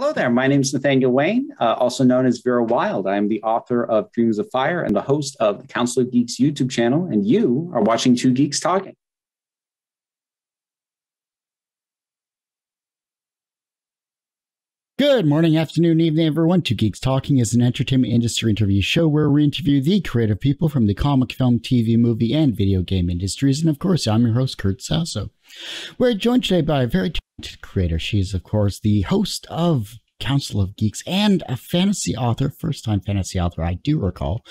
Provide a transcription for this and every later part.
Hello there. My name is Nathaniel Wayne, uh, also known as Vera Wylde. I am the author of Dreams of Fire and the host of the Council of Geeks YouTube channel, and you are watching Two Geeks Talking. Good morning, afternoon, evening, everyone. Two Geeks Talking is an entertainment industry interview show where we interview the creative people from the comic, film, TV, movie, and video game industries. And of course, I'm your host, Kurt Sasso. We're joined today by a very creator. She's, of course, the host of Council of Geeks and a fantasy author, first time fantasy author, I do recall,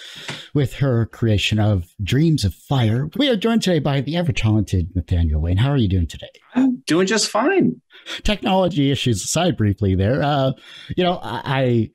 with her creation of Dreams of Fire. We are joined today by the ever talented Nathaniel Wayne. How are you doing today? I'm doing just fine technology issues aside briefly there, uh, you know, I,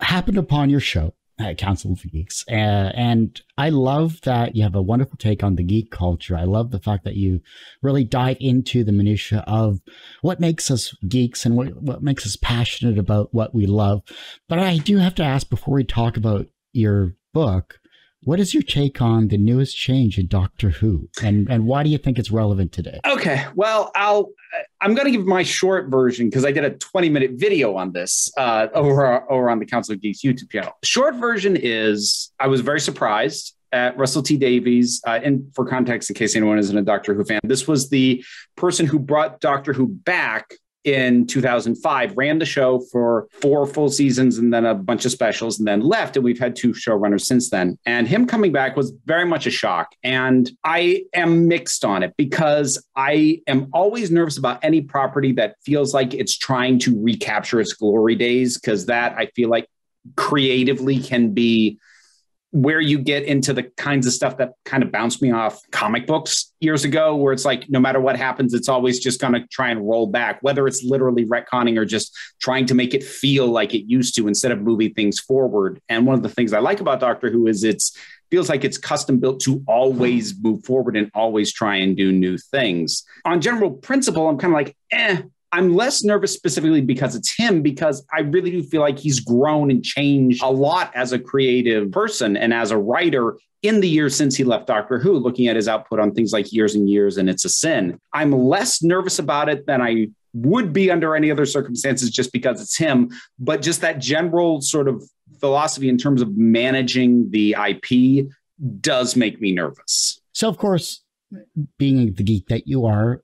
I happened upon your show at Council of Geeks, uh, and I love that you have a wonderful take on the geek culture. I love the fact that you really dive into the minutia of what makes us geeks and what, what makes us passionate about what we love. But I do have to ask before we talk about your book, what is your take on the newest change in Doctor Who, and and why do you think it's relevant today? Okay, well, I'll I'm going to give my short version because I did a 20 minute video on this uh, over over on the Council of Geeks YouTube channel. Short version is I was very surprised at Russell T Davies. Uh, and for context, in case anyone isn't a Doctor Who fan, this was the person who brought Doctor Who back in 2005, ran the show for four full seasons and then a bunch of specials and then left. And we've had two showrunners since then. And him coming back was very much a shock. And I am mixed on it because I am always nervous about any property that feels like it's trying to recapture its glory days, because that I feel like creatively can be where you get into the kinds of stuff that kind of bounced me off comic books years ago, where it's like no matter what happens, it's always just going to try and roll back, whether it's literally retconning or just trying to make it feel like it used to instead of moving things forward. And one of the things I like about Doctor Who is it's feels like it's custom built to always move forward and always try and do new things. On general principle, I'm kind of like, eh, I'm less nervous specifically because it's him, because I really do feel like he's grown and changed a lot as a creative person and as a writer in the years since he left Doctor Who, looking at his output on things like Years and Years and It's a Sin. I'm less nervous about it than I would be under any other circumstances just because it's him. But just that general sort of philosophy in terms of managing the IP does make me nervous. So, of course, being the geek that you are,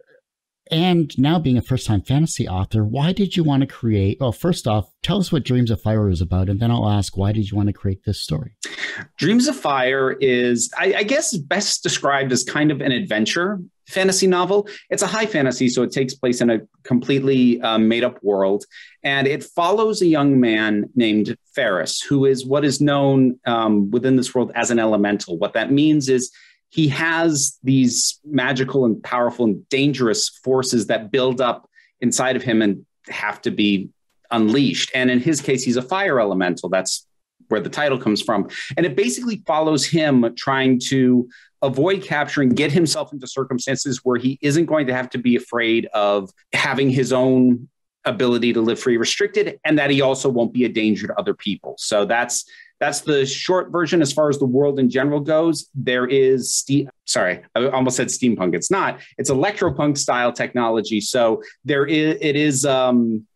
and now being a first time fantasy author, why did you want to create? Well, first off, tell us what Dreams of Fire is about, and then I'll ask why did you want to create this story? Dreams of Fire is, I, I guess, best described as kind of an adventure fantasy novel. It's a high fantasy, so it takes place in a completely um, made up world. And it follows a young man named Farris, who is what is known um, within this world as an elemental. What that means is he has these magical and powerful and dangerous forces that build up inside of him and have to be unleashed. And in his case, he's a fire elemental. That's where the title comes from. And it basically follows him trying to avoid capturing, get himself into circumstances where he isn't going to have to be afraid of having his own ability to live free restricted and that he also won't be a danger to other people. So that's that's the short version as far as the world in general goes. There is steam. Sorry, I almost said steampunk. It's not. It's electropunk style technology. So there is. It is. Um,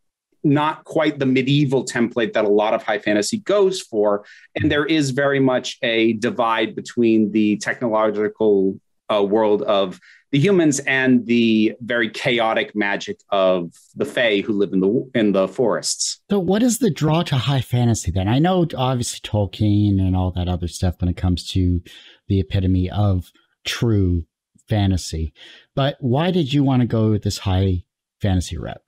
not quite the medieval template that a lot of high fantasy goes for. And there is very much a divide between the technological uh, world of the humans and the very chaotic magic of the Fey who live in the in the forests. So, what is the draw to high fantasy then? I know obviously Tolkien and all that other stuff when it comes to the epitome of true fantasy, but why did you want to go with this high fantasy route?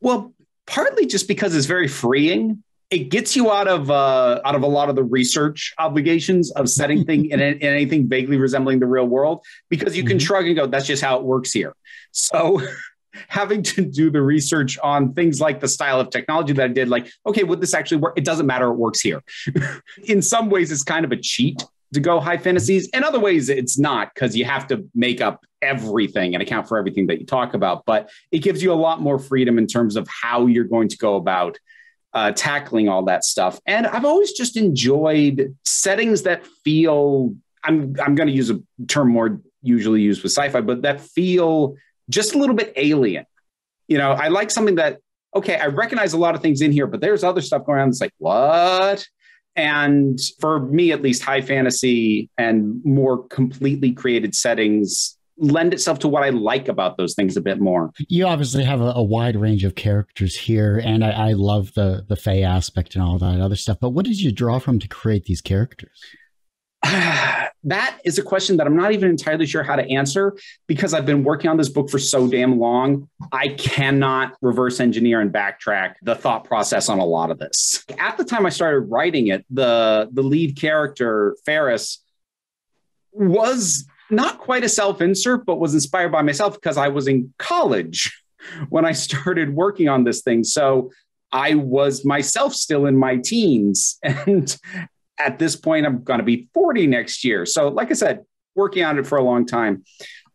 Well, partly just because it's very freeing it gets you out of uh, out of a lot of the research obligations of setting thing in, in, anything vaguely resembling the real world because you mm-hmm. can shrug and go, "That's just how it works here." So. having to do the research on things like the style of technology that I did, like, okay, would this actually work? It doesn't matter, it works here. in some ways, it's kind of a cheat to go high fantasies. In other ways, it's not because you have to make up everything and account for everything that you talk about. But it gives you a lot more freedom in terms of how you're going to go about uh, tackling all that stuff. And I've always just enjoyed settings that feel, I'm, I'm going to use a term more usually used with sci fi, but that feel just a little bit alien. You know, I like something that okay, I recognize a lot of things in here, but there's other stuff going on. It's like, what? And for me, at least, high fantasy and more completely created settings lend itself to what I like about those things a bit more. You obviously have a, a wide range of characters here, and I, I, love the the Fey aspect and all that other stuff. But what did you draw from to create these characters? that is a question that I'm not even entirely sure how to answer because I've been working on this book for so damn long. I cannot reverse engineer and backtrack the thought process on a lot of this. At the time I started writing it, the the lead character Farris was not quite a self-insert, but was inspired by myself because I was in college when I started working on this thing. So I was myself still in my teens and at this point, I'm going to be 40 next year. So, like I said, working on it for a long time.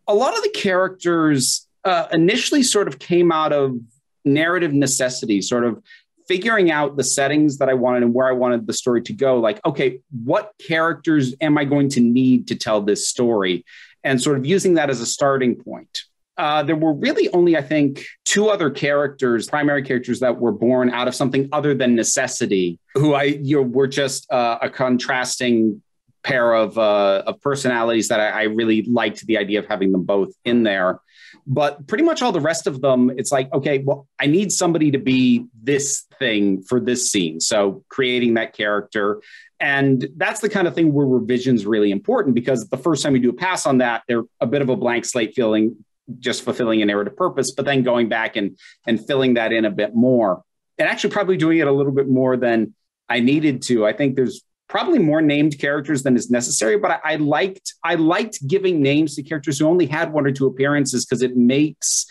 A lot of the characters uh, initially sort of came out of narrative necessity, sort of figuring out the settings that I wanted and where I wanted the story to go. Like, okay, what characters am I going to need to tell this story? And sort of using that as a starting point. Uh, there were really only, I think, two other characters, primary characters that were born out of something other than necessity, who I you were just uh, a contrasting pair of uh, of personalities that I, I, really liked the idea of having them both in there. But pretty much all the rest of them, it's like, okay, well, I need somebody to be this thing for this scene. So creating that character. And that's the kind of thing where revision's really important because the first time you do a pass on that, they're a bit of a blank slate feeling just fulfilling a narrative purpose, but then going back and and filling that in a bit more, and actually probably doing it a little bit more than I needed to. I think there's probably more named characters than is necessary, but I, I liked I liked giving names to characters who only had one or two appearances because it makes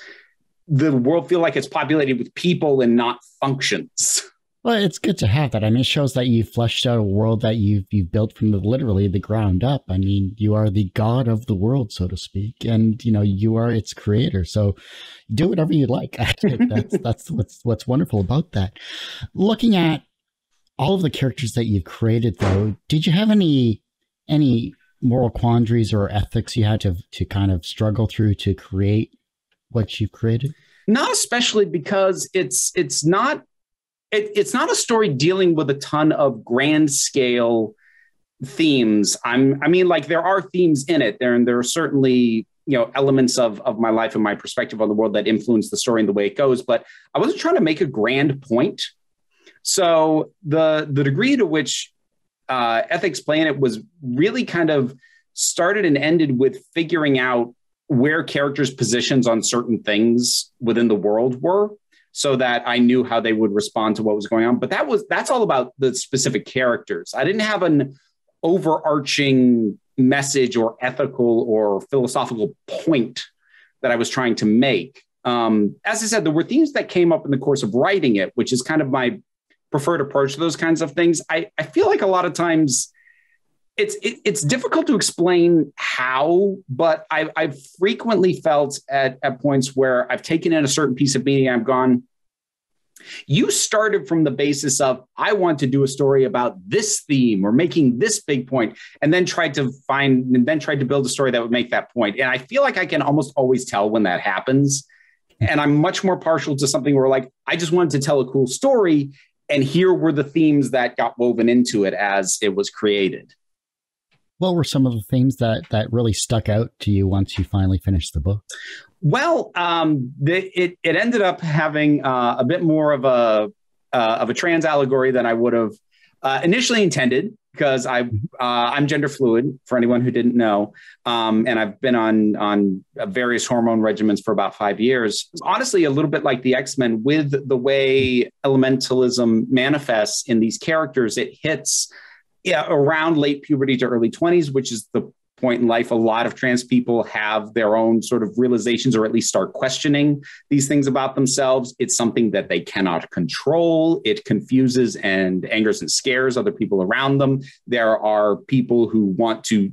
the world feel like it's populated with people and not functions. Well, it's good to have that. I mean, it shows that you fleshed out a world that you've you've built from the literally the ground up. I mean, you are the god of the world, so to speak, and you know you are its creator. So do whatever you like. that's that's what's what's wonderful about that. Looking at all of the characters that you've created, though, did you have any any moral quandaries or ethics you had to to kind of struggle through to create what you've created? Not especially because it's it's not it, it's not a story dealing with a ton of grand scale themes. I'm, I mean, like there are themes in it there, and there are certainly you know elements of of my life and my perspective on the world that influence the story and the way it goes. But I wasn't trying to make a grand point. So the the degree to which uh, ethics planet was really kind of started and ended with figuring out where characters' positions on certain things within the world were so that I knew how they would respond to what was going on. But that was that's all about the specific characters. I didn't have an overarching message or ethical or philosophical point that I was trying to make. Um, as I said, there were themes that came up in the course of writing it, which is kind of my preferred approach to those kinds of things. I, I feel like a lot of times it's it, it's difficult to explain how, but I've, I've frequently felt at, at points where I've taken in a certain piece of media, I've gone, you started from the basis of I want to do a story about this theme or making this big point, and then tried to find and then tried to build a story that would make that point. And I feel like I can almost always tell when that happens. And I'm much more partial to something where like I just wanted to tell a cool story, and here were the themes that got woven into it as it was created what were some of the themes that that really stuck out to you once you finally finished the book? Well, um, the, it it ended up having uh, a bit more of a uh, of a trans allegory than I would have uh, initially intended because I mm-hmm. uh, I'm gender fluid for anyone who didn't know, um, and I've been on on various hormone regimens for about five years. Honestly, a little bit like the X Men, with the way elementalism manifests in these characters, it hits yeah, around late puberty to early 20s, which is the point in life a lot of trans people have their own sort of realizations or at least start questioning these things about themselves. It's something that they cannot control. It confuses and angers and scares other people around them. There are people who want to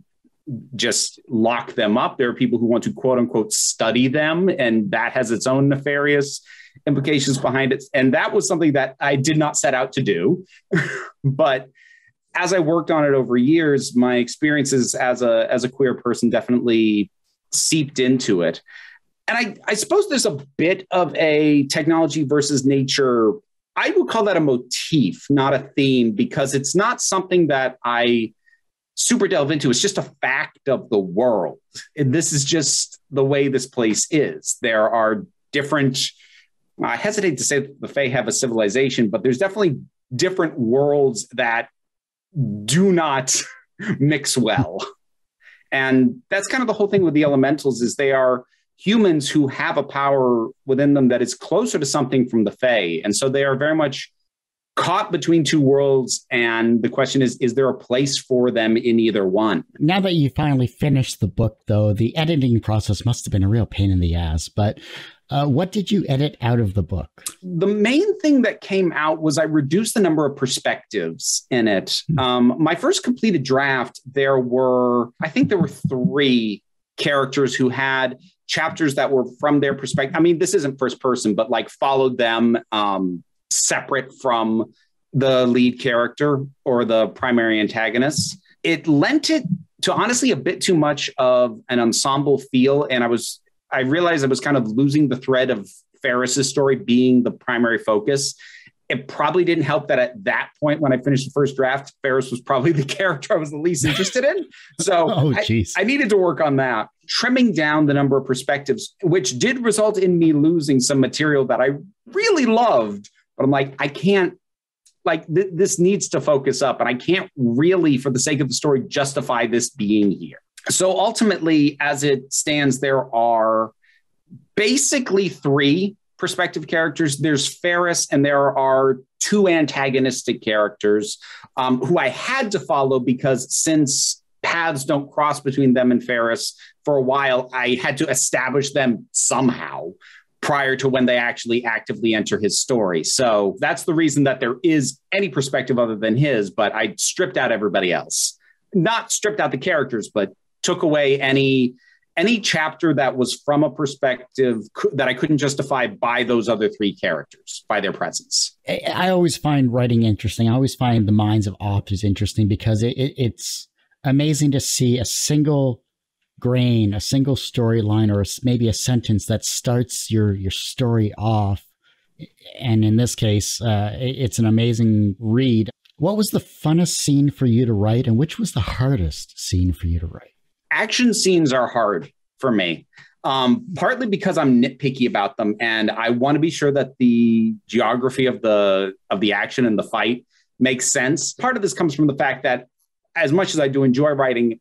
just lock them up. There are people who want to quote unquote study them and that has its own nefarious implications behind it. And that was something that i did not set out to do but as I worked on it over years, my experiences as a as a queer person definitely seeped into it. and I, I suppose there's a bit of a technology versus nature. I would call that a motif, not a theme, because it's not something that I super delve into. It's just a fact of the world. And this is just the way this place is. There are different, I hesitate to say the Fey have a civilization, but there's definitely different worlds that do not mix well. And that's kind of the whole thing with the elementals is they are humans who have a power within them that is closer to something from the Fey. And so they are very much caught between two worlds. And the question is, is there a place for them in either one? Now that you finally finished the book, though, the editing process must have been a real pain in the ass. But uh, what did you edit out of the book? The main thing that came out was I reduced the number of perspectives in it. Hmm. Um, my first completed draft, there were, I think there were three characters who had chapters that were from their perspective. I mean, this isn't first person, but like followed them um, separate from the lead character or the primary antagonist. It lent it to honestly a bit too much of an ensemble feel. And I was I realized I was kind of losing the thread of Farris's story being the primary focus. It probably didn't help that at that point when I finished the first draft, Farris was probably the character I was the least interested in. So oh, I, I needed to work on that, trimming down the number of perspectives, which did result in me losing some material that I really loved. But I'm like, I can't like th- this needs to focus up and i can't really for the sake of the story justify this being here so ultimately, as it stands, there are basically three perspective characters. There's Farris, and there are two antagonistic characters um, who I had to follow because since paths don't cross between them and Farris for a while, I had to establish them somehow prior to when they actually actively enter his story. So that's the reason that there is any perspective other than his, but I stripped out everybody else. Not stripped out the characters, but took away any any chapter that was from a perspective that I couldn't justify by those other three characters, by their presence. I always find writing interesting. I always find the minds of authors interesting because it, it, it's amazing to see a single grain, a single storyline, or maybe a sentence that starts your your story off. And in this case, uh, it's an amazing read. What was the funnest scene for you to write, and which was the hardest scene for you to write? Action scenes are hard for me. Um, partly because I'm nitpicky about them, and I want to be sure that the geography of the of the action and the fight makes sense. Part of this comes from the fact that, as much as I do enjoy writing,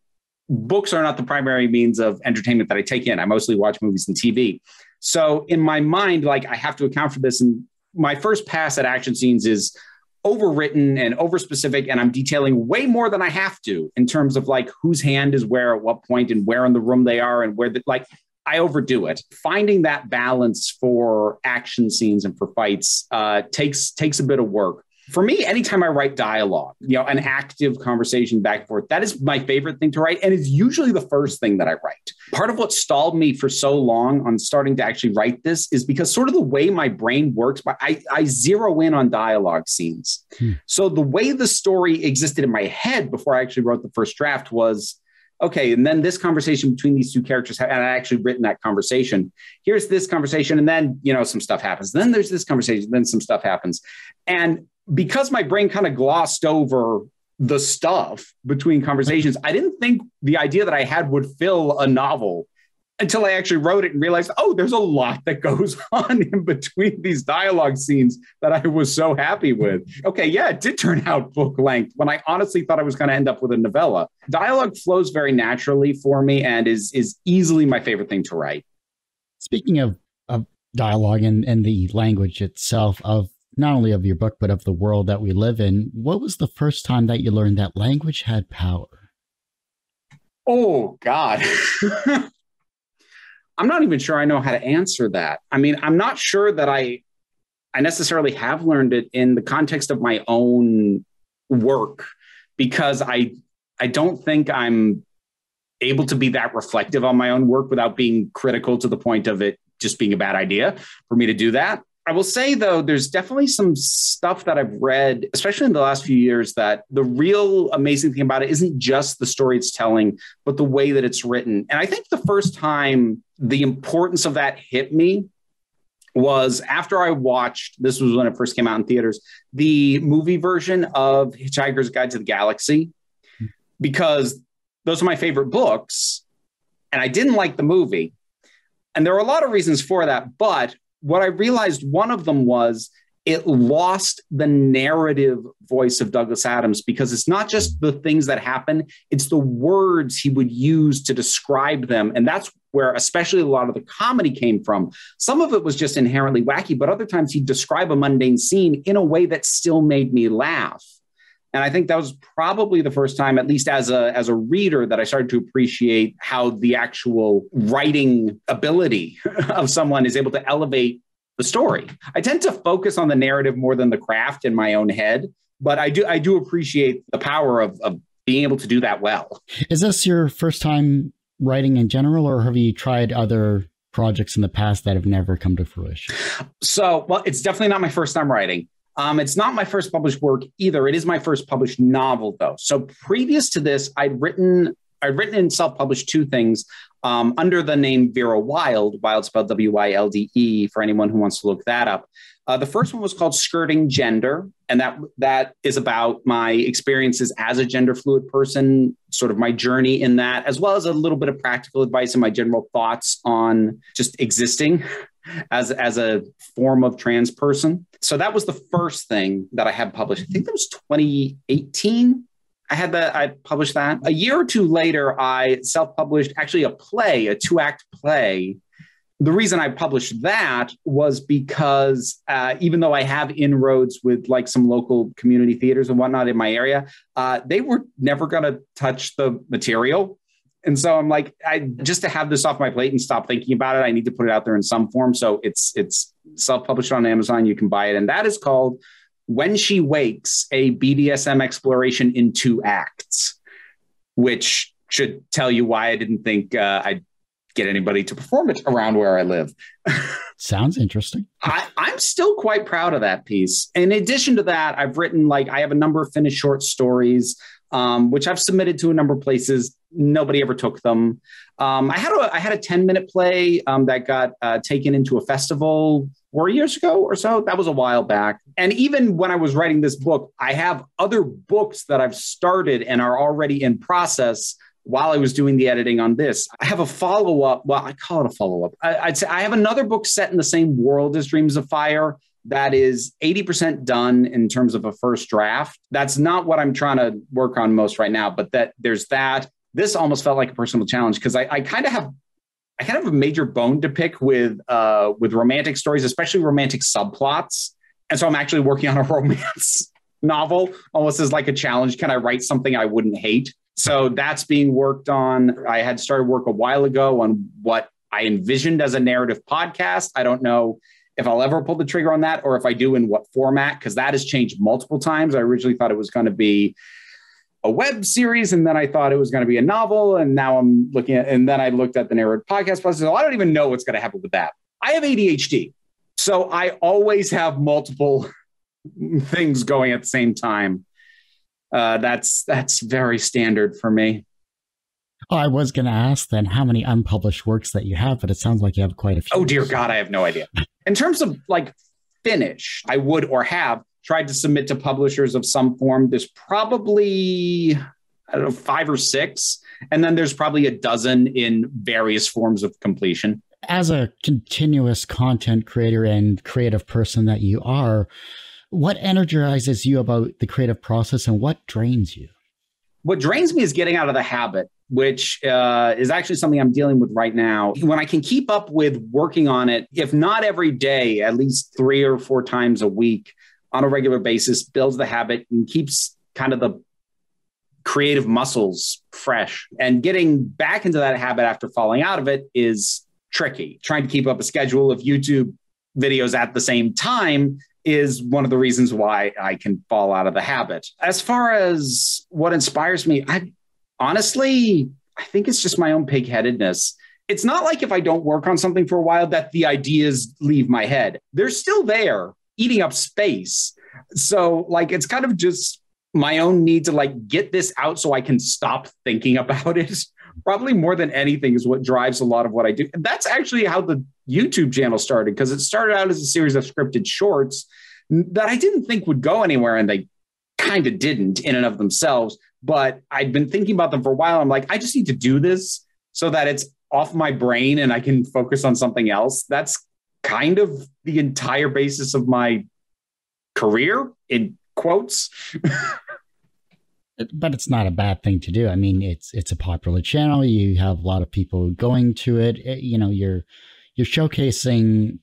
books are not the primary means of entertainment that I take in. I mostly watch movies and TV. So in my mind, like I have to account for this. And my first pass at action scenes is overwritten and over specific and i'm detailing way more than i have to in terms of like whose hand is where at what point and where in the room they are and where the, like i overdo it. Finding that balance for action scenes and for fights uh, takes takes a bit of work for me, anytime I write dialogue, you know, an active conversation back and forth, that is my favorite thing to write. And it's usually the first thing that I write. Part of what stalled me for so long on starting to actually write this is because sort of the way my brain works, I, I zero in on dialogue scenes. Hmm. So the way the story existed in my head before I actually wrote the first draft was okay, and then this conversation between these two characters, and I actually written that conversation. Here's this conversation, and then you know some stuff happens. Then there's this conversation, then some stuff happens, and because my brain kind of glossed over the stuff between conversations, I didn't think the idea that I had would fill a novel until I actually wrote it and realized, oh, there's a lot that goes on in between these dialogue scenes that I was so happy with. Okay, yeah, it did turn out book length when I honestly thought I was going to end up with a novella. Dialogue flows very naturally for me and is is easily my favorite thing to write. Speaking of, of dialogue and, and the language itself of not only of your book, but of the world that we live in. What was the first time that you learned that language had power? Oh, God. I'm not even sure I know how to answer that. I mean, I'm not sure that I I necessarily have learned it in the context of my own work because I I don't think I'm able to be that reflective on my own work without being critical to the point of it just being a bad idea for me to do that. I will say though, there's definitely some stuff that I've read, especially in the last few years, that the real amazing thing about it isn't just the story it's telling, but the way that it's written. And I think the first time the importance of that hit me was after I watched, this was when it first came out in theaters, the movie version of Hitchhiker's Guide to the Galaxy, because those are my favorite books. And I didn't like the movie. And there are a lot of reasons for that. But what I realized one of them was it lost the narrative voice of Douglas Adams because it's not just the things that happen, it's the words he would use to describe them. And that's where, especially, a lot of the comedy came from. Some of it was just inherently wacky, but other times he'd describe a mundane scene in a way that still made me laugh. And I think that was probably the first time, at least as a as a reader, that I started to appreciate how the actual writing ability of someone is able to elevate the story. I tend to focus on the narrative more than the craft in my own head, but I do I do appreciate the power of, of being able to do that well. Is this your first time writing in general, or have you tried other projects in the past that have never come to fruition? So, well, it's definitely not my first time writing. Um, it's not my first published work either. It is my first published novel, though. So previous to this, I'd written I'd written and self-published two things um, under the name Vera Wylde, Wylde spelled W-Y-L-D-E, for anyone who wants to look that up. Uh, the first one was called Skirting Gender, and that that is about my experiences as a gender fluid person, sort of my journey in that, as well as a little bit of practical advice and my general thoughts on just existing as as a form of trans person. So that was the first thing that I had published. I think that was 2018 I had that, I published that. A year or two later, I self published actually a play, a two act play. The reason I published that was because uh, even though I have inroads with like some local community theaters and whatnot in my area, uh, they were never going to touch the material. And so I'm like, I just to have this off my plate and stop thinking about it, I need to put it out there in some form. So it's it's self-published on Amazon. You can buy it, and that is called when She Wakes, a BDSM exploration in two acts, which should tell you why I didn't think uh, I'd get anybody to perform it around where I live. Sounds interesting. I, I'm still quite proud of that piece. In addition to that, I've written like I have a number of finished short stories, um, which I've submitted to a number of places. Nobody ever took them. Um, I had a I had a 10 minute play um, that got uh, taken into a festival four years ago or so. That was a while back. And even when I was writing this book, I have other books that I've started and are already in process while I was doing the editing on this. I have a follow up. Well, I call it a follow up. I'd say I have another book set in the same world as Dreams of Fire that is 80% done in terms of a first draft. That's not what I'm trying to work on most right now, but that there's that. This almost felt like a personal challenge because I, I kind of have I kind of have a major bone to pick with uh, with romantic stories, especially romantic subplots. And so I'm actually working on a romance novel, almost as like a challenge. Can I write something I wouldn't hate? So that's being worked on. I had started work a while ago on what I envisioned as a narrative podcast. I don't know if I'll ever pull the trigger on that or if I do in what format, because that has changed multiple times. I originally thought it was going to be a web series, and then I thought it was going to be a novel, and now I'm looking at, and then I looked at the Narrowed podcast process. So I don't even know what's going to happen with that. I have ADHD, so I always have multiple things going at the same time. Uh, that's that's very standard for me. Oh, I was going to ask then how many unpublished works that you have, but it sounds like you have quite a few. Oh dear God, I have no idea. In terms of like finish, I would or have tried to submit to publishers of some form. There's probably, I don't know, five or six. And then there's probably a dozen in various forms of completion. As a continuous content creator and creative person that you are, what energizes you about the creative process and what drains you? What drains me is getting out of the habit which uh, is actually something I'm dealing with right now. When I can keep up with working on it, if not every day, at least three or four times a week, on a regular basis, builds the habit and keeps kind of the creative muscles fresh. And getting back into that habit after falling out of it is tricky. Trying to keep up a schedule of YouTube videos at the same time is one of the reasons why I can fall out of the habit. As far as what inspires me, I honestly, I think it's just my own pigheadedness it's not like if I don't work on something for a while that the ideas leave my head. They're still there, eating up space. So, like, it's kind of just my own need to like get this out so I can stop thinking about it. Probably more than anything is what drives a lot of what I do. And that's actually how the YouTube channel started because it started out as a series of scripted shorts that I didn't think would go anywhere and they kind of didn't in and of themselves. But I'd been thinking about them for a while. I'm like, I just need to do this so that it's off my brain and I can focus on something else. That's kind of the entire basis of my career in quotes. but it's not a bad thing to do. I mean, it's it's a popular channel. You have a lot of people going to it. it you know, you're you're showcasing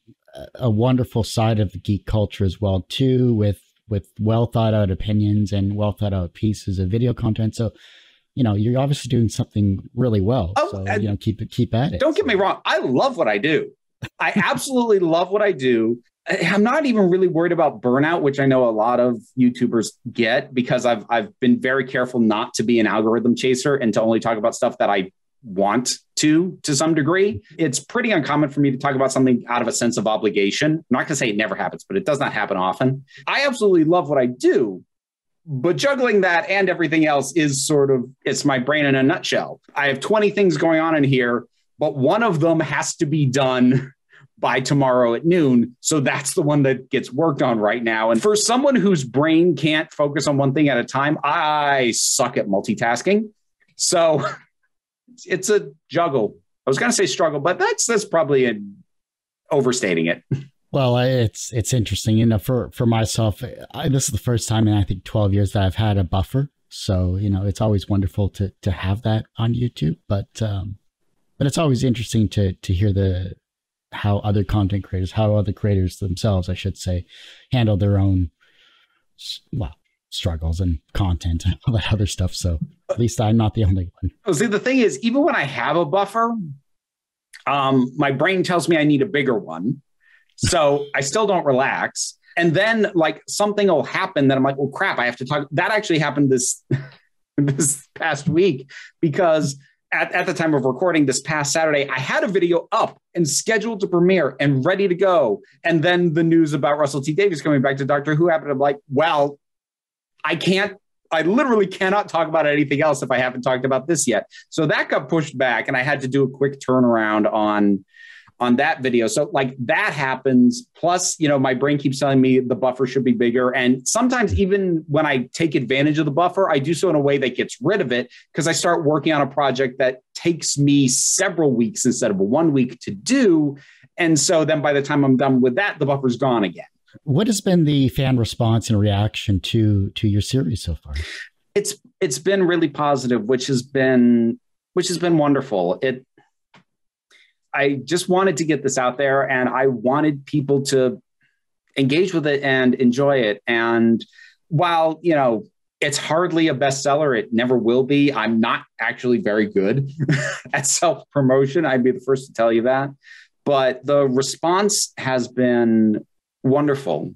a wonderful side of the geek culture as well too with with well thought out opinions and well thought out pieces of video content. So you know, you're obviously doing something really well. Oh, so, you know, keep it, keep at it. Don't get me wrong. I love what I do. I absolutely love what I do. I'm not even really worried about burnout, which I know a lot of YouTubers get because I've I've been very careful not to be an algorithm chaser and to only talk about stuff that I want to to some degree. It's pretty uncommon for me to talk about something out of a sense of obligation. I'm not going to say it never happens, but it does not happen often. I absolutely love what I do, but juggling that and everything else is sort of it's my brain in a nutshell. I have 20 things going on in here, but one of them has to be done by tomorrow at noon. So that's the one that gets worked on right now. And for someone whose brain can't focus on one thing at a time, I suck at multitasking. So it's a juggle. I was going to say struggle, but that's that's probably an overstating it. Well, it's it's interesting, you know. For for myself, I, this is the first time in I think twelve years that I've had a buffer. So you know, it's always wonderful to to have that on YouTube. But um, but it's always interesting to to hear the how other content creators, how other creators themselves, I should say, handle their own well struggles and content and all that other stuff. So at least I'm not the only one. Oh, see, the thing is, even when I have a buffer, um, my brain tells me I need a bigger one so I still don't relax. And then like something will happen that I'm like, well, crap, I have to talk. That actually happened this this past week because at, at the time of recording this past Saturday, I had a video up and scheduled to premiere and ready to go. And then the news about Russell T Davies coming back to Doctor Who happened. I'm like, well, I can't I literally cannot talk about anything else if I haven't talked about this yet. So that got pushed back, and I had to do a quick turnaround on on that video. So like that happens. Plus, you know, my brain keeps telling me the buffer should be bigger. And sometimes even when I take advantage of the buffer, I do so in a way that gets rid of it because I start working on a project that takes me several weeks instead of one week to do. And so then by the time I'm done with that, the buffer's gone again. What has been the fan response and reaction to to your series so far? It's it's been really positive, which has been which has been wonderful. It I just wanted to get this out there and I wanted people to engage with it and enjoy it. And while, you know, it's hardly a bestseller, it never will be. I'm not actually very good at self promotion. I'd be the first to tell you that. But the response has been wonderful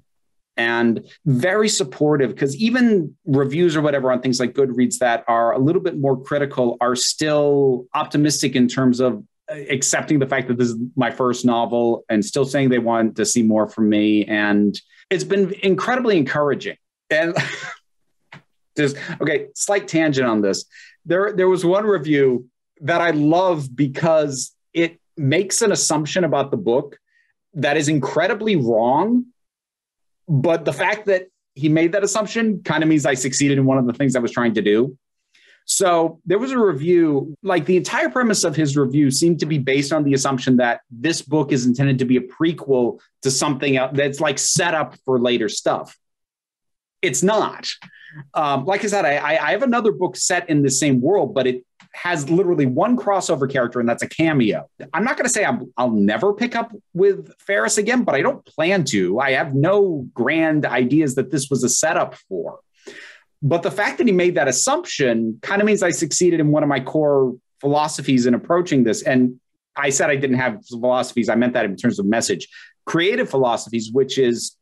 and very supportive because even reviews or whatever on things like Goodreads that are a little bit more critical are still optimistic in terms of uh, accepting the fact that this is my first novel and still saying they want to see more from me. And it's been incredibly encouraging. And just okay, slight tangent on this. There, there was one review that I love because it makes an assumption about the book that is incredibly wrong. But the fact that he made that assumption kind of means I succeeded in one of the things I was trying to do. So there was a review, like the entire premise of his review seemed to be based on the assumption that this book is intended to be a prequel to something else that's like set up for later stuff. It's not. Um, like I said, I, I have another book set in the same world, but it has literally one crossover character, and that's a cameo. I'm not going to say i will never pick up with Farris again, but I don't plan to. I have no grand ideas that this was a setup for. But the fact that he made that assumption kind of means I succeeded in one of my core philosophies in approaching this. And I said I didn't have philosophies. I meant that in terms of message. Creative philosophies, which is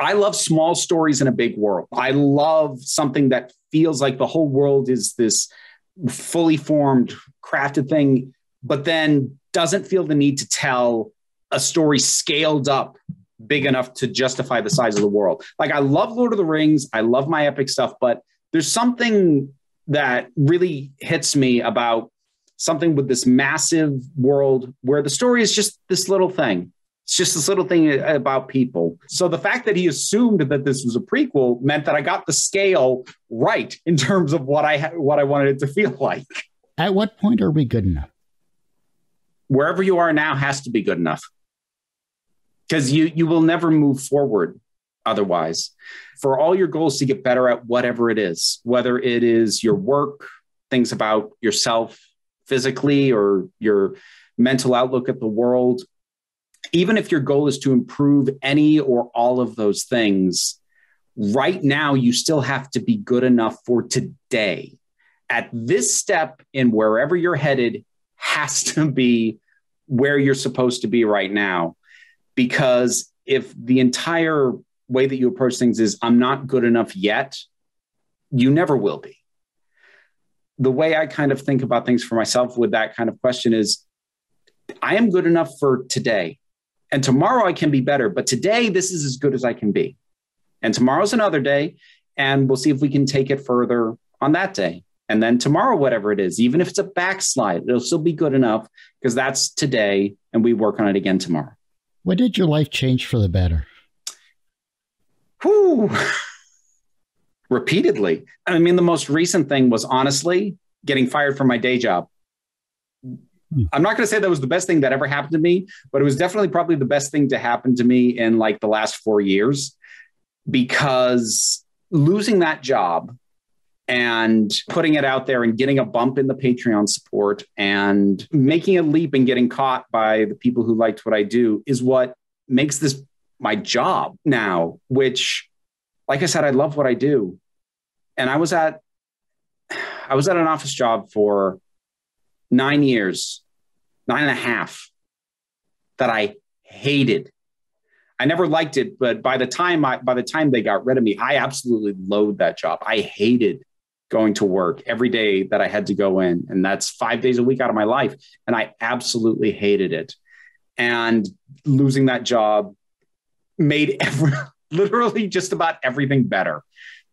I love small stories in a big world. I love something that feels like the whole world is this fully formed, crafted thing. but then doesn't feel the need to tell a story scaled up big enough to justify the size of the world. Like I love Lord of the Rings, I love my epic stuff, but there's something that really hits me about something with this massive world where the story is just this little thing. It's just this little thing about people. So the fact that he assumed that this was a prequel meant that I got the scale right in terms of what I what I wanted it to feel like. At what point are we good enough? Wherever you are now has to be good enough. Because you you will never move forward otherwise. For all your goals to get better at whatever it is, whether it is your work, things about yourself physically or your mental outlook at the world, even if your goal is to improve any or all of those things, right now you still have to be good enough for today. At this step in wherever you're headed has to be where you're supposed to be right now. Because if the entire way that you approach things is, I'm not good enough yet, you never will be. The way I kind of think about things for myself with that kind of question is, I am good enough for today. And tomorrow I can be better, but today this is as good as I can be. And tomorrow's another day, and we'll see if we can take it further on that day. And then tomorrow, whatever it is, even if it's a backslide, it'll still be good enough because that's today, and we work on it again tomorrow. What did your life change for the better? Whew. Repeatedly. I mean, the most recent thing was honestly getting fired from my day job. Hmm. I'm not going to say that was the best thing that ever happened to me, but it was definitely probably the best thing to happen to me in like the last four years because losing that job and putting it out there and getting a bump in the Patreon support and making a leap and getting caught by the people who liked what I do is what makes this my job now, which, like I said, I love what I do. And I was at, I was at an office job for nine years, nine and a half, that I hated. I never liked it, but by the time I, by the time they got rid of me, I absolutely loathed that job. I hated going to work every day that I had to go in, and that's five days a week out of my life, and I absolutely hated it. And losing that job made every, literally just about everything better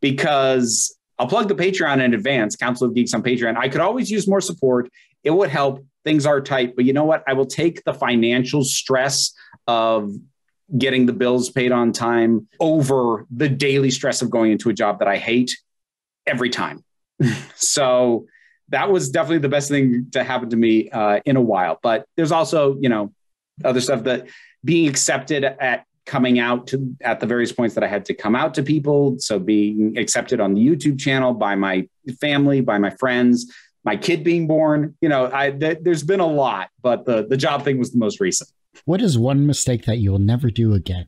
because I'll plug the Patreon in advance, Council of Geeks on Patreon. I could always use more support. It would help. Things are tight, but you know what? I will take the financial stress of getting the bills paid on time over the daily stress of going into a job that I hate every time. so that was definitely the best thing to happen to me uh, in a while. But there's also, you know, other stuff that being accepted at coming out to at the various points that I had to come out to people. So being accepted on the YouTube channel by my family, by my friends, my kid being born. You know, I th- there's been a lot, but the the job thing was the most recent. What is one mistake that you'll never do again?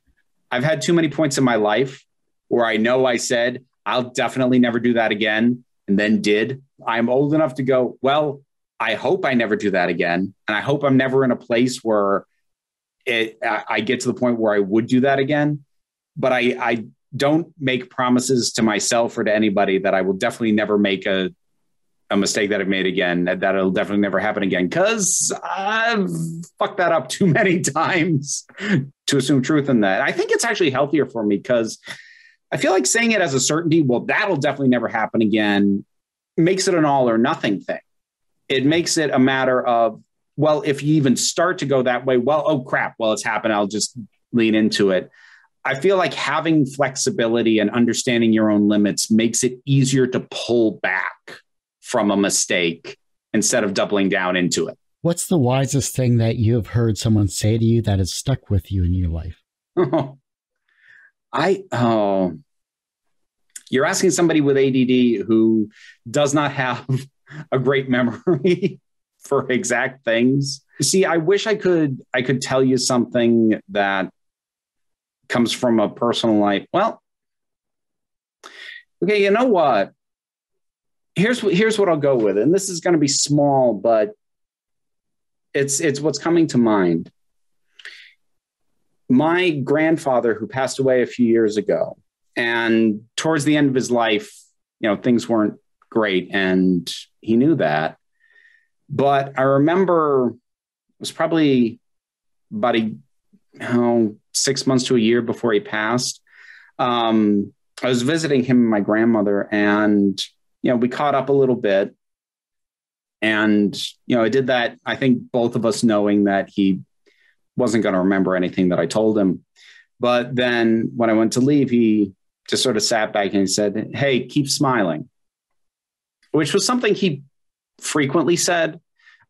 I've had too many points in my life where I know I said I'll definitely never do that again, and then did. I'm old enough to go. Well, I hope I never do that again, and I hope I'm never in a place where it, I get to the point where I would do that again, but I, I don't make promises to myself or to anybody that I will definitely never make a, a mistake that I've made again, that, that it'll definitely never happen again. Cause I've fucked that up too many times to assume truth in that. I think it's actually healthier for me because I feel like saying it as a certainty, well, that'll definitely never happen again, makes it an all or nothing thing. It makes it a matter of well, if you even start to go that way, well, oh crap, well, it's happened. I'll just lean into it. I feel like having flexibility and understanding your own limits makes it easier to pull back from a mistake instead of doubling down into it. What's the wisest thing that you have heard someone say to you that has stuck with you in your life? Oh, I, oh, you're asking somebody with ADD who does not have a great memory for exact things. See, I wish I could I could tell you something that comes from a personal life. Well, okay, you know what? Here's here's what I'll go with, and this is going to be small, but it's it's what's coming to mind. My grandfather, who passed away a few years ago, and towards the end of his life, you know, things weren't great, and he knew that But I remember it was probably about a oh, six months to a year before he passed. Um, I was visiting him and my grandmother, and you know, we caught up a little bit. And you know, I did that. I think both of us knowing that he wasn't going to remember anything that I told him. But then when I went to leave, he just sort of sat back and he said, "Hey, keep smiling," which was something he frequently said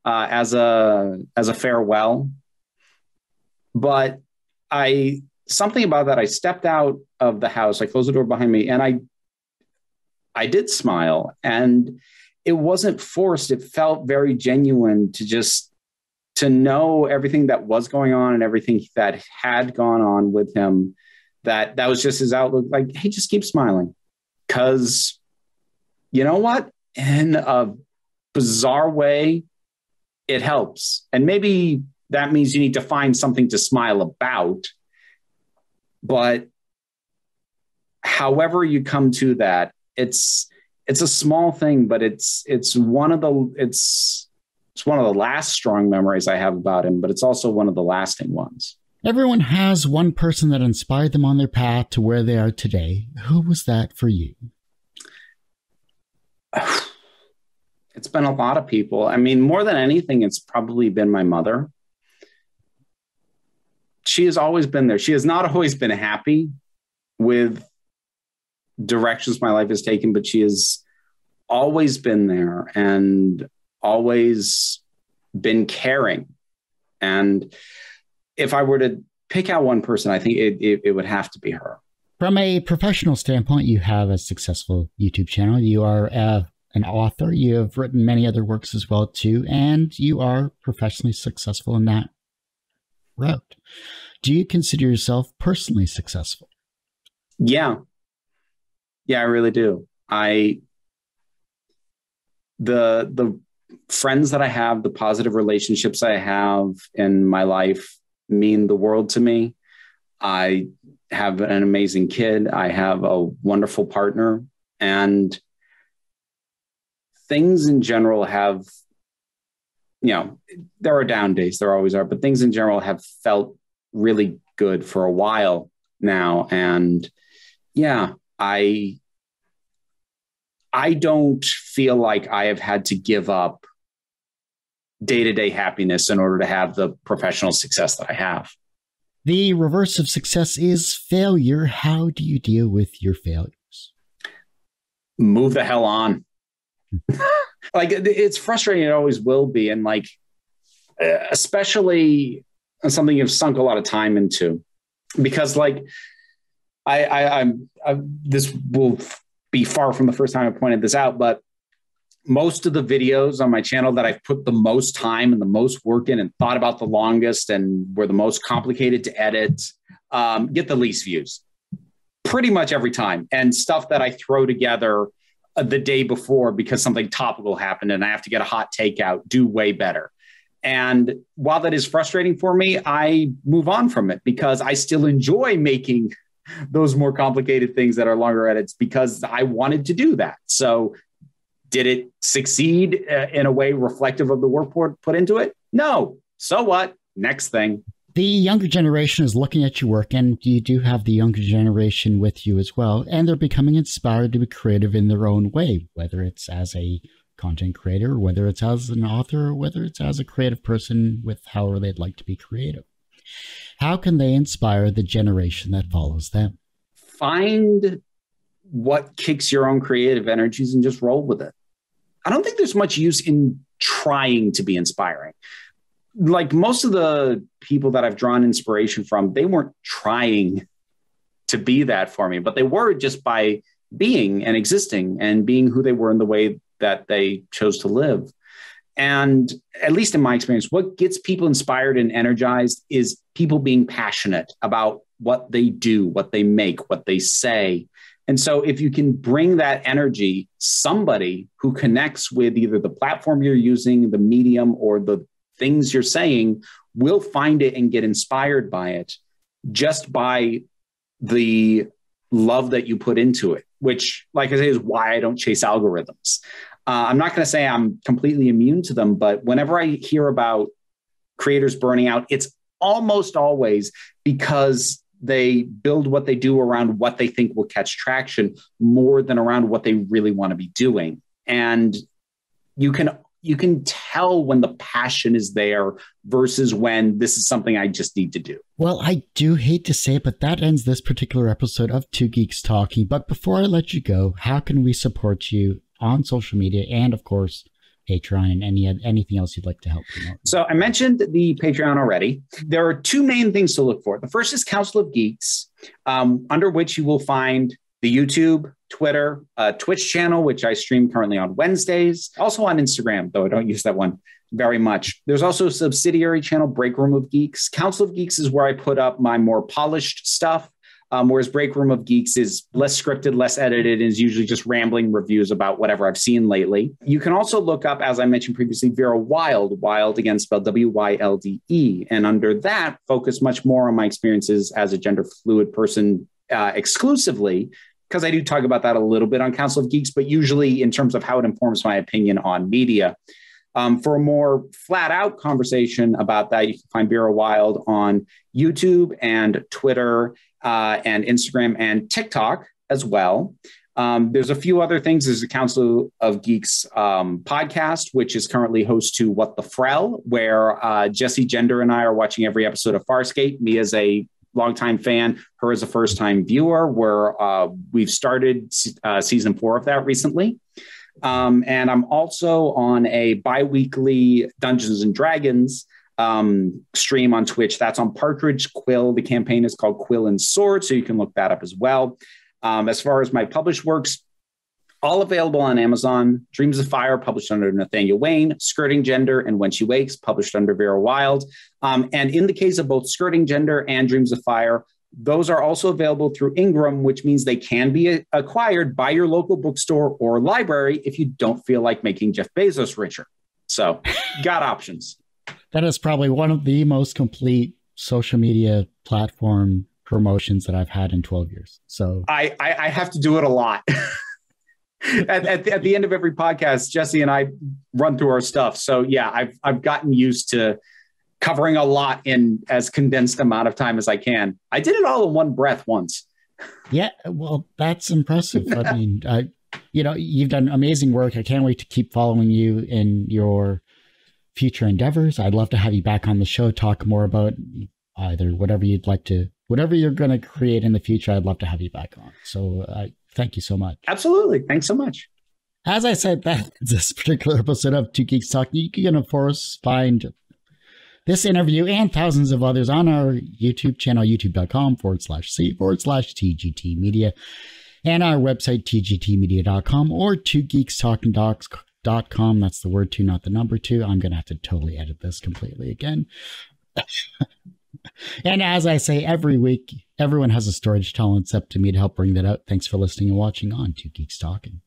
uh, as a as a farewell. But I something about that. I stepped out of the house. I closed the door behind me, and I I did smile, and it wasn't forced. It felt very genuine to just to know everything that was going on and everything that had gone on with him. That that was just his outlook. Like, hey, just keep smiling, because you know what? In a bizarre way, it helps. And maybe that means you need to find something to smile about but however you come to that, it's it's a small thing, but it's it's one of the it's it's one of the last strong memories I have about him, but it's also one of the lasting ones. Everyone has one person that inspired them on their path to where they are today. Who was that for you? It's been a lot of people. I mean, more than anything, it's probably been my mother she has always been there. She has not always been happy with directions my life has taken, but she has always been there and always been caring. And if I were to pick out one person, I think it, it, it would have to be her. From a professional standpoint, you have a successful YouTube channel. You are uh, an author. You have written many other works as well too, and you are professionally successful in that route. Do you consider yourself personally successful? Yeah. Yeah, I really do. I the the friends that I have, the positive relationships I have in my life mean the world to me. I have an amazing kid. I have a wonderful partner and things in general have you know, there are down days, there always are, but things in general have felt really good for a while now. And yeah, I I don't feel like I have had to give up day to day happiness in order to have the professional success that I have. The reverse of success is failure. How do you deal with your failures? Move the hell on. like it's frustrating. It always will be. And like, uh, especially something you've sunk a lot of time into because like I, I I'm I, this will be far from the first time I pointed this out, but most of the videos on my channel that I've put the most time and the most work in and thought about the longest and were the most complicated to edit um, get the least views pretty much every time. And stuff that I throw together the day before because something topical happened and I have to get a hot takeout do way better. And while that is frustrating for me, I move on from it because I still enjoy making those more complicated things that are longer edits because I wanted to do that. So, did it succeed uh, in a way reflective of the work put into it? No. So what? Next thing. The younger generation is looking at your work, and you do have the younger generation with you as well, and they're becoming inspired to be creative in their own way, whether it's as a content creator, whether it's as an author, or whether it's as a creative person with however they'd like to be creative. How can they inspire the generation that follows them? Find what kicks your own creative energies and just roll with it. I don't think there's much use in trying to be inspiring. Like most of the people that I've drawn inspiration from, they weren't trying to be that for me, but they were just by being and existing and being who they were in the way that they chose to live. And at least in my experience, what gets people inspired and energized is people being passionate about what they do, what they make, what they say. And so, if you can bring that energy, somebody who connects with either the platform you're using, the medium, or the things you're saying will find it and get inspired by it just by the love that you put into it, which, like I say, is why I don't chase algorithms. Uh, I'm not going to say I'm completely immune to them, but whenever I hear about creators burning out, it's almost always because they build what they do around what they think will catch traction more than around what they really want to be doing. And you can you can tell when the passion is there versus when this is something I just need to do. Well, I do hate to say it, but that ends this particular episode of Two Geeks Talking. But before I let you go, how can we support you on social media and, of course, Patreon and any anything else you'd like to help promote? So I mentioned the Patreon already. There are two main things to look for. The first is Council of Geeks, um, under which you will find the YouTube, Twitter, uh, Twitch channel, which I stream currently on Wednesdays, also on Instagram, though I don't use that one very much. There's also a subsidiary channel, Break Room of Geeks. Council of Geeks is where I put up my more polished stuff. Um, whereas Break Room of Geeks is less scripted, less edited, and is usually just rambling reviews about whatever I've seen lately. You can also look up, as I mentioned previously, Vera Wylde, Wylde again spelled W Y L D E. And under that, focus much more on my experiences as a gender fluid person uh, exclusively, because I do talk about that a little bit on Council of Geeks, but usually in terms of how it informs my opinion on media. Um, for a more flat out conversation about that, you can find Vera Wylde on YouTube and Twitter uh, and Instagram and TikTok as well. Um, there's a few other things. There's a Council of Geeks um, podcast, which is currently host to What the Frell, where uh, Jesse Gender and I are watching every episode of Farscape. Me as a longtime fan, her as a first time viewer. Where uh, we've started uh, season four of that recently. Um, and I'm also on a bi weekly Dungeons and Dragons um, stream on Twitch. That's on Partridge Quill. The campaign is called Quill and Sword, so you can look that up as well. Um, as far as my published works, all available on Amazon. Dreams of Fire, published under Nathaniel Wayne. Skirting Gender and When She Wakes, published under Vera Wylde. Um, and in the case of both Skirting Gender and Dreams of Fire, those are also available through Ingram, which means they can be acquired by your local bookstore or library if you don't feel like making Jeff Bezos richer. So, got options that is probably one of the most complete social media platform promotions that I've had in 12 years. So I, I, I have to do it a lot. at, at, the, at the end of every podcast, Jesse and I run through our stuff. So yeah, I've, I've gotten used to covering a lot in as condensed amount of time as I can. I did it all in one breath once. Yeah. Well, that's impressive. I mean, I, you know, you've done amazing work. I can't wait to keep following you in your future endeavors. I'd love to have you back on the show, talk more about either whatever you'd like to, whatever you're going to create in the future. I'd love to have you back on. So uh, thank you so much. Absolutely. Thanks so much. As I said, that this particular episode of Two Geeks Talk. You can, of course, find this interview and thousands of others on our YouTube channel, youtube.com forward slash C forward slash TGT Media, and our website, tgtmedia.com or two geeks talking docs. That's the word two, not the number two. I'm going to have to totally edit this completely again. and as I say every week, everyone has a and it's up to me to help bring that out. Thanks for listening and watching on Two Geeks Talking.